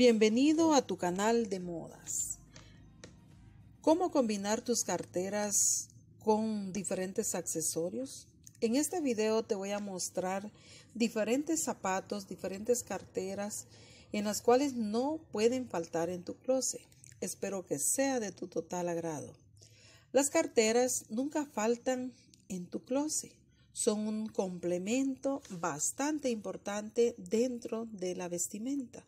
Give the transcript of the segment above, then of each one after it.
Bienvenido a tu canal de modas. ¿Cómo combinar tus carteras con diferentes accesorios? En este video te voy a mostrar diferentes zapatos, diferentes carteras en las cuales no pueden faltar en tu closet. Espero que sea de tu total agrado. Las carteras nunca faltan en tu closet. Son un complemento bastante importante dentro de la vestimenta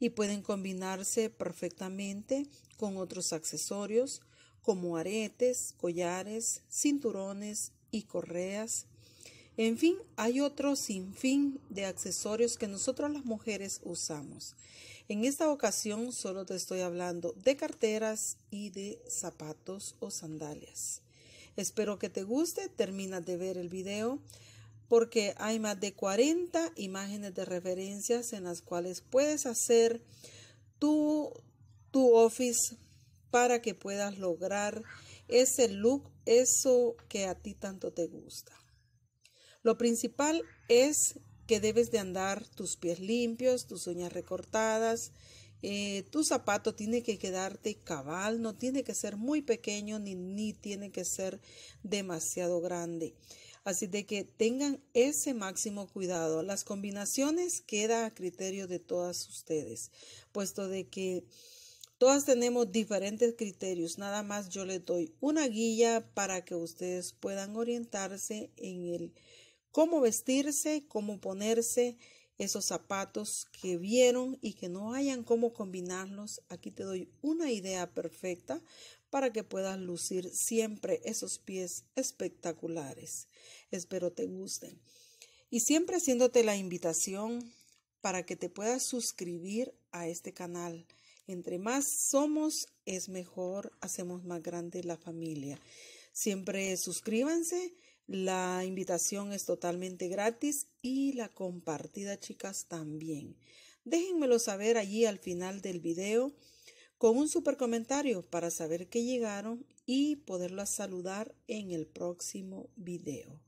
y pueden combinarse perfectamente con otros accesorios como aretes, collares, cinturones y correas. En fin, hay otro sinfín de accesorios que nosotros las mujeres usamos. En esta ocasión solo te estoy hablando de carteras y de zapatos o sandalias. Espero que te guste, termina de ver el video porque hay más de 40 imágenes de referencias en las cuales puedes hacer tu, tu office para que puedas lograr ese look, eso que a ti tanto te gusta. Lo principal es que debes de andar tus pies limpios, tus uñas recortadas, eh, tu zapato tiene que quedarte cabal, no tiene que ser muy pequeño ni, ni tiene que ser demasiado grande. Así de que tengan ese máximo cuidado. Las combinaciones queda a criterio de todas ustedes, puesto de que todas tenemos diferentes criterios. Nada más yo les doy una guía para que ustedes puedan orientarse en el cómo vestirse, cómo ponerse esos zapatos que vieron y que no hayan cómo combinarlos. Aquí te doy una idea perfecta para que puedas lucir siempre esos pies espectaculares. Espero te gusten. Y siempre haciéndote la invitación para que te puedas suscribir a este canal. Entre más somos, es mejor, hacemos más grande la familia. Siempre suscríbanse, la invitación es totalmente gratis y la compartida, chicas, también. Déjenmelo saber allí al final del video con un super comentario para saber que llegaron y poderlas saludar en el próximo video.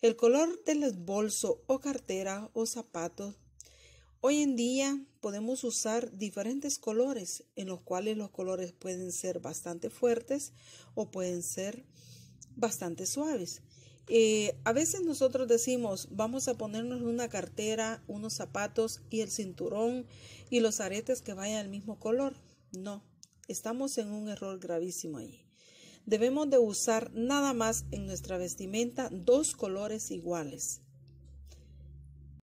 El color del bolso o cartera o zapatos. Hoy en día podemos usar diferentes colores en los cuales los colores pueden ser bastante fuertes o pueden ser bastante suaves. Eh, a veces nosotros decimos vamos a ponernos una cartera, unos zapatos y el cinturón y los aretes que vayan al mismo color. No, estamos en un error gravísimo allí. Debemos de usar nada más en nuestra vestimenta dos colores iguales.